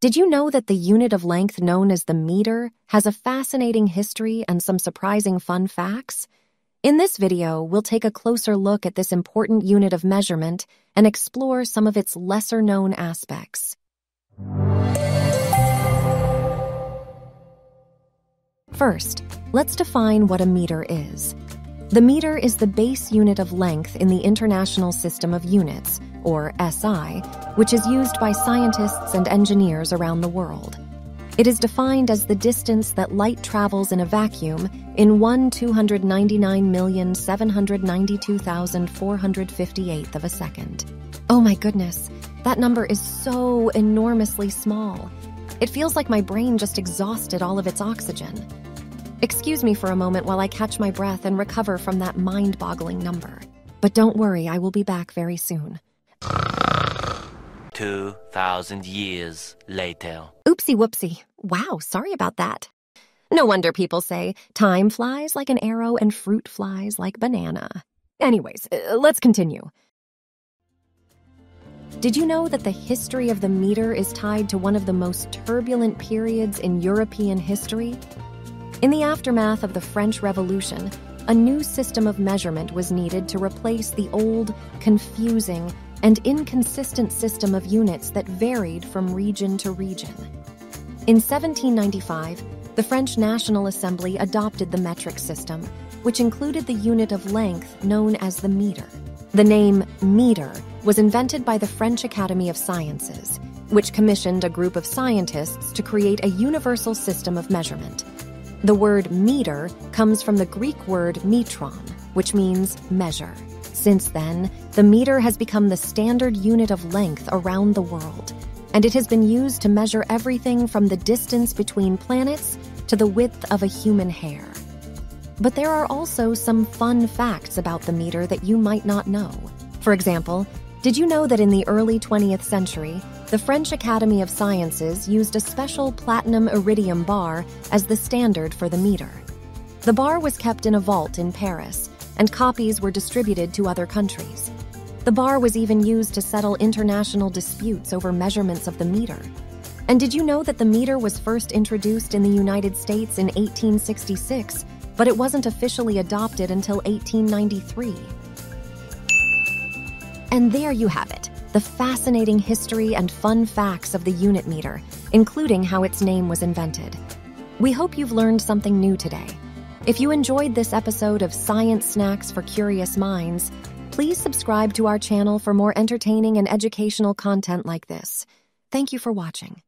Did you know that the unit of length known as the meter has a fascinating history and some surprising fun facts? In this video, we'll take a closer look at this important unit of measurement and explore some of its lesser known aspects. First, let's define what a meter is. The meter is the base unit of length in the International System of Units, or SI, which is used by scientists and engineers around the world. It is defined as the distance that light travels in a vacuum in 1 299,792,458th of a second. Oh my goodness, that number is so enormously small. It feels like my brain just exhausted all of its oxygen. Excuse me for a moment while I catch my breath and recover from that mind boggling number. But don't worry, I will be back very soon. 2,000 years later. Oopsie whoopsie. Wow, sorry about that. No wonder people say time flies like an arrow and fruit flies like banana. Anyways, uh, let's continue. Did you know that the history of the meter is tied to one of the most turbulent periods in European history? In the aftermath of the French Revolution, a new system of measurement was needed to replace the old, confusing, and inconsistent system of units that varied from region to region. In 1795, the French National Assembly adopted the metric system, which included the unit of length known as the meter. The name meter was invented by the French Academy of Sciences, which commissioned a group of scientists to create a universal system of measurement. The word meter comes from the Greek word metron, which means measure. Since then, the meter has become the standard unit of length around the world, and it has been used to measure everything from the distance between planets to the width of a human hair. But there are also some fun facts about the meter that you might not know. For example, did you know that in the early 20th century, the French Academy of Sciences used a special platinum iridium bar as the standard for the meter? The bar was kept in a vault in Paris, and copies were distributed to other countries. The bar was even used to settle international disputes over measurements of the meter. And did you know that the meter was first introduced in the United States in 1866, but it wasn't officially adopted until 1893? And there you have it the fascinating history and fun facts of the unit meter, including how its name was invented. We hope you've learned something new today. If you enjoyed this episode of Science Snacks for Curious Minds, please subscribe to our channel for more entertaining and educational content like this. Thank you for watching.